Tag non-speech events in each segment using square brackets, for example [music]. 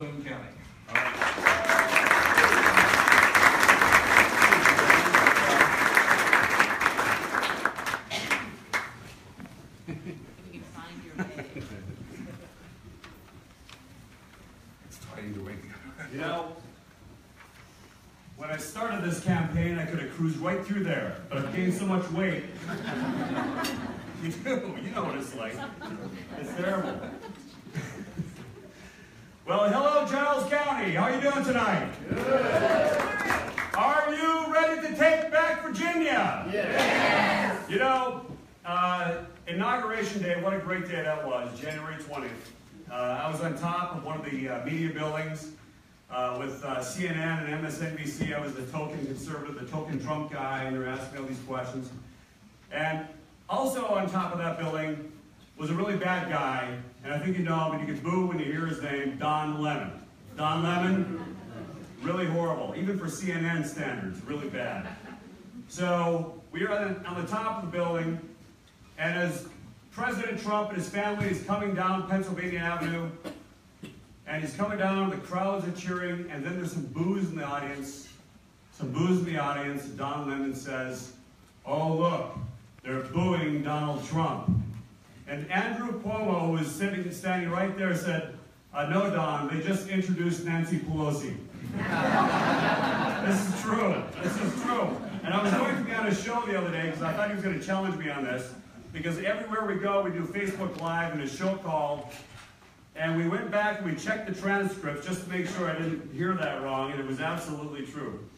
Boone County. If you can find your name. It's tight either way. You know, when I started this campaign, I could have cruised right through there, but I've gained so much weight. [laughs] You do, you know what it's like. It's terrible. [laughs] Well, hello, County. How are you doing tonight? Good. Are you ready to take back Virginia? Yes. You know, uh, inauguration day, what a great day that was, January 20th. Uh, I was on top of one of the uh, media buildings uh, with uh, CNN and MSNBC. I was the token conservative, the token Trump guy, and they were asking me all these questions. And also on top of that building was a really bad guy, and I think you know him, and you could boo when you hear his name, Don Lemon. Don Lemon, really horrible, even for CNN standards, really bad. So we are on, the top of the building, and as President Trump and his family is coming down Pennsylvania Avenue, and he's coming down, the crowds are cheering, and then there's some boos in the audience. Some boos in the audience. Don Lemon says, Oh, look, they're booing Donald Trump. And Andrew Cuomo, who was sitting standing right there, said, uh, No, Don, they just introduced Nancy Pelosi. this is true. This is true. And I was going to be on a show the other day because I thought he was going to challenge me on this. Because everywhere we go, we do Facebook Live and a show called and we went back and we checked the transcripts just to make sure I didn't hear that wrong, and it was absolutely true.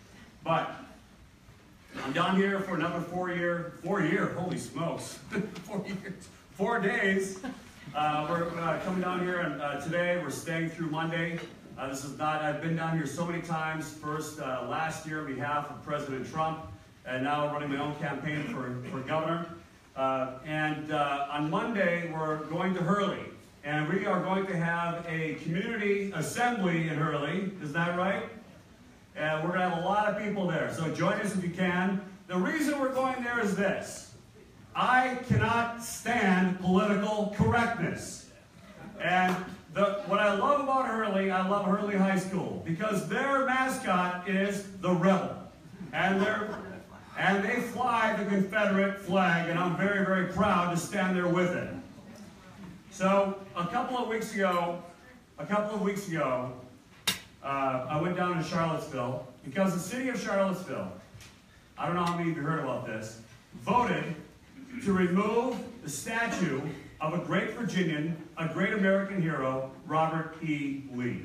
But I'm down here for another four year, four year, holy smokes, [laughs] four years, four days. Uh, we're uh, coming down here, and uh, today we're staying through Monday. Uh, this is not, I've been down here so many times, first uh, last year on behalf of President Trump, and now I'm running my own campaign for, for governor. Uh, and on Monday, we're going to Hurley. And we are going to have a community assembly in Hurley. Is that right? And we're going to have a lot of people there. So join us if you can. The reason we're going there is this. I cannot stand political correctness. And the, what I love about Hurley, I love Hurley High School because their mascot is the rebel. And they're and they fly the Confederate flag, and I'm very, very proud to stand there with it. So a couple of weeks ago, a couple of weeks ago, uh, I went down to Charlottesville because the city of Charlottesville, I don't know how many of you heard about this, voted to remove the statue of a great Virginian, a great American hero, Robert E. Lee.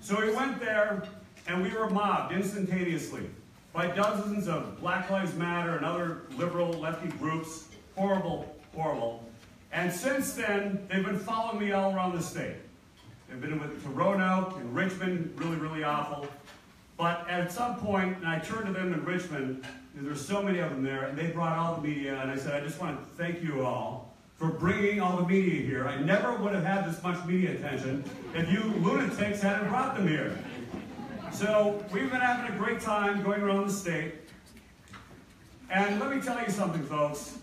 So we went there and we were mobbed instantaneously by dozens of Black Lives Matter and other liberal lefty groups. Horrible, horrible. And since then, they've been following me all around the state. They've been with to Roanoke and Richmond, really, really awful. But at some point, and I turned to them in Richmond, there's so many of them there, and they brought all the media, and I said, I just want to thank you all for bringing all the media here. I never would have had this much media attention if you lunatics hadn't brought them here. So we've been having a great time going around the state. And let me tell you something, folks.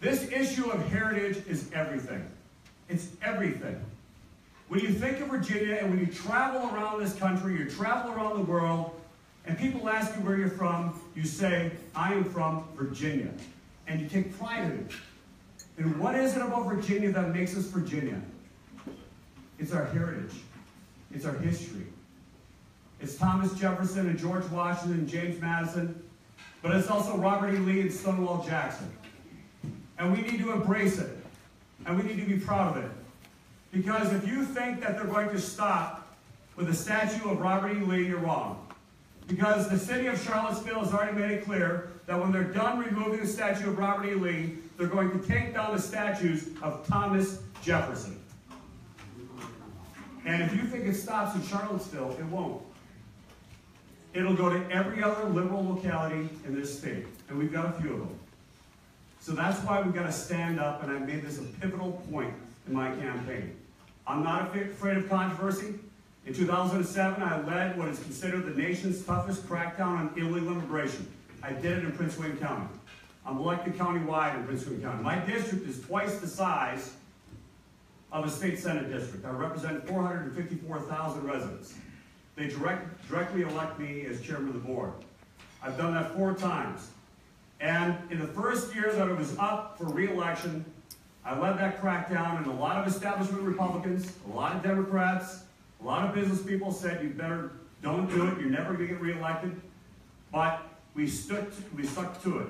This issue of heritage is everything. It's everything. When you think of Virginia and when you travel around this country, you travel around the world, and people ask you where you're from, you say, I am from Virginia. And you take pride in it. And what is it about Virginia that makes us Virginia? It's our heritage. It's our history. It's Thomas Jefferson and George Washington and James Madison, but it's also Robert E. Lee and Stonewall Jackson. And we need to embrace it. And we need to be proud of it. Because if you think that they're going to stop with a statue of Robert E. Lee, you're wrong. Because the city of Charlottesville has already made it clear that when they're done removing the statue of Robert E. Lee, they're going to take down the statues of Thomas Jefferson. And if you think it stops in Charlottesville, it won't. It'll go to every other liberal locality in this state. And we've got a few of them. So that's why we've got to stand up, and I made this a pivotal point in my campaign. I'm not afraid of controversy. In 2007, I led what is considered the nation's toughest crackdown on illegal immigration. I did it in Prince William County. I'm elected countywide in Prince William County. My district is twice the size of a state senate district. I represent four hundred and fifty-four thousand residents. They direct, directly elect me as chairman of the board. I've done that four times. And in the first year that it was up for reelection, I led that crackdown, and a lot of establishment Republicans, a lot of Democrats, a lot of business people said, you better, don't do it, you're never gonna get reelected. But we stood, we stuck to it.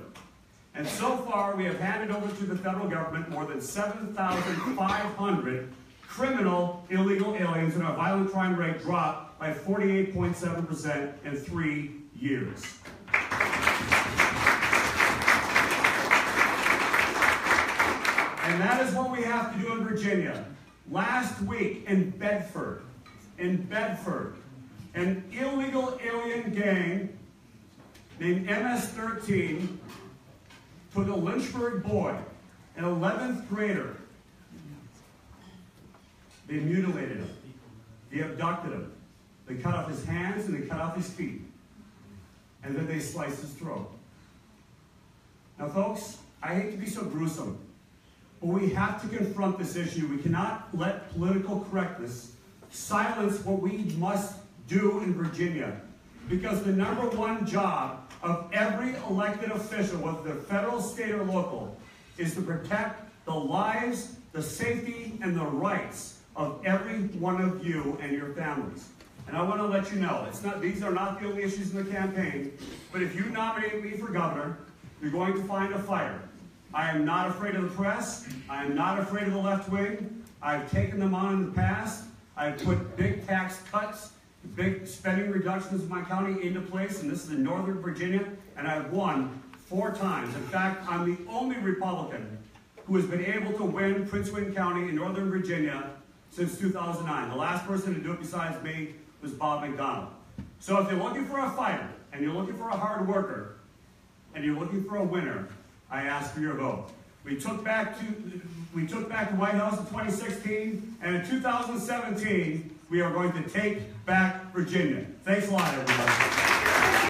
And so far, we have handed over to the federal government more than seven thousand five hundred criminal illegal aliens, and our violent crime rate dropped by forty-eight point seven percent in three years. And that is what we have to do in Virginia. Last week in Bedford, in Bedford, an illegal alien gang named MS-13 took a Lynchburg boy, an 11th grader. They mutilated him. They abducted him. They cut off his hands and they cut off his feet. And then they sliced his throat. Now, folks, I hate to be so gruesome, but we have to confront this issue. We cannot let political correctness silence what we must do in Virginia. Because the number one job of every elected official, whether they're federal, state, or local, is to protect the lives, the safety, and the rights of every one of you and your families. And I want to let you know, it's not, these are not the only issues in the campaign, but if you nominate me for governor, you're going to find a fighter. I am not afraid of the press. I am not afraid of the left wing. I've taken them on in the past. I've put big tax cuts, big spending reductions in my county into place, and this is in Northern Virginia, and I've won four times. In fact, I'm the only Republican who has been able to win Prince William County in Northern Virginia since 2009. The last person to do it besides me was Bob McDonnell. So if you're looking for a fighter, and you're looking for a hard worker, and you're looking for a winner, I ask for your vote. We took back to, we took back the White House in 2016, and in 2017, we are going to take back Virginia. Thanks a lot, everybody.